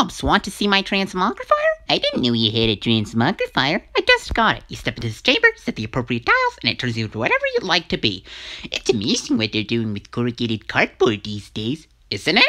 Hobbes, want to see my transmogrifier? I didn't know you had a transmogrifier. I just got it. You step into this chamber, set the appropriate tiles, and it turns you into whatever you'd like to be. It's amazing what they're doing with corrugated cardboard these days, isn't it?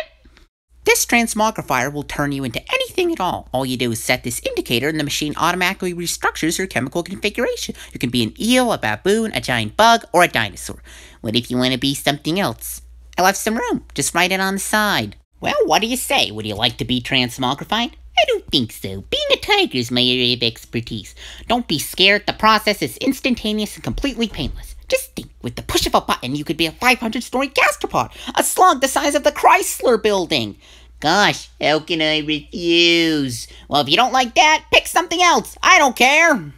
This transmogrifier will turn you into anything at all. All you do is set this indicator and the machine automatically restructures your chemical configuration. You can be an eel, a baboon, a giant bug, or a dinosaur. What if you want to be something else? I left some room. Just write it on the side. Well, what do you say? Would you like to be transmogrified? I don't think so. Being a tiger is my area of expertise. Don't be scared. The process is instantaneous and completely painless. Just think, with the push of a button, you could be a 500 story gastropod, a slug the size of the Chrysler building. Gosh, how can I refuse? Well, if you don't like that, pick something else. I don't care.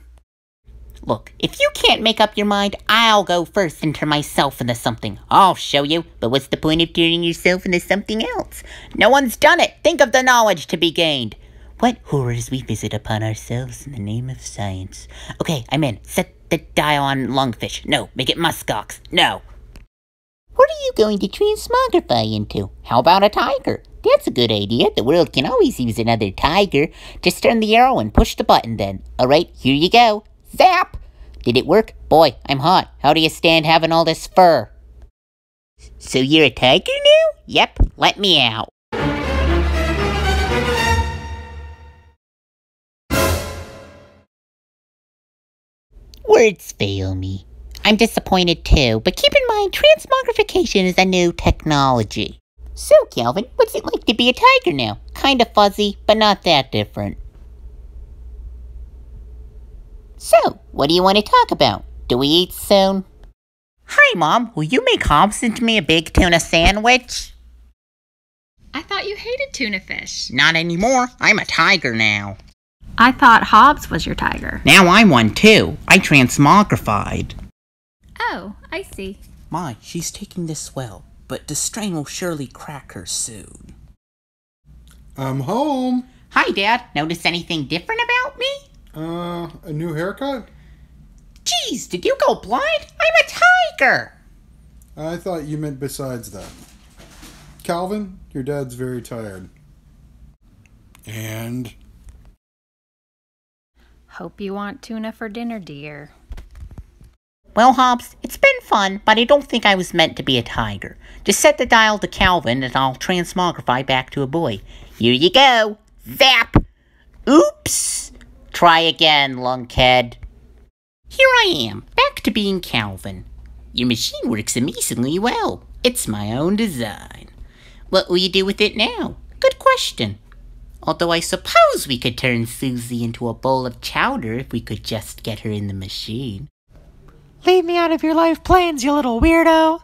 Look, if you can't make up your mind, I'll go first and turn myself into something. I'll show you. But what's the point of turning yourself into something else? No one's done it. Think of the knowledge to be gained. What horrors we visit upon ourselves in the name of science. Okay, I'm in. Set the dial on lungfish. No, make it muskox. No. What are you going to transmogrify into? How about a tiger? That's a good idea. The world can always use another tiger. Just turn the arrow and push the button then. Alright, here you go. Zap! Did it work? Boy, I'm hot. How do you stand having all this fur? So you're a tiger now? Yep, let me out. Words fail me. I'm disappointed too, but keep in mind transmogrification is a new technology. So, Calvin, what's it like to be a tiger now? Kinda fuzzy, but not that different. So, what do you want to talk about? Do we eat soon? Hi, Mom. Will you make Hobbes into me a big tuna sandwich? I thought you hated tuna fish. Not anymore. I'm a tiger now. I thought Hobbes was your tiger. Now I'm one too. I transmogrified. Oh, I see. My, she's taking this well, but the strain will surely crack her soon. I'm home. Hi, Dad. Notice anything different about me? Uh, a new haircut? Jeez, did you go blind? I'm a tiger! I thought you meant besides that. Calvin, your dad's very tired. And? Hope you want tuna for dinner, dear. Well, Hobbes, it's been fun, but I don't think I was meant to be a tiger. Just set the dial to Calvin and I'll transmogrify back to a boy. Here you go! Zap! Oops! Try again, lunkhead. Here I am, back to being Calvin. Your machine works amazingly well. It's my own design. What will you do with it now? Good question. Although I suppose we could turn Susie into a bowl of chowder if we could just get her in the machine. Leave me out of your life plans, you little weirdo.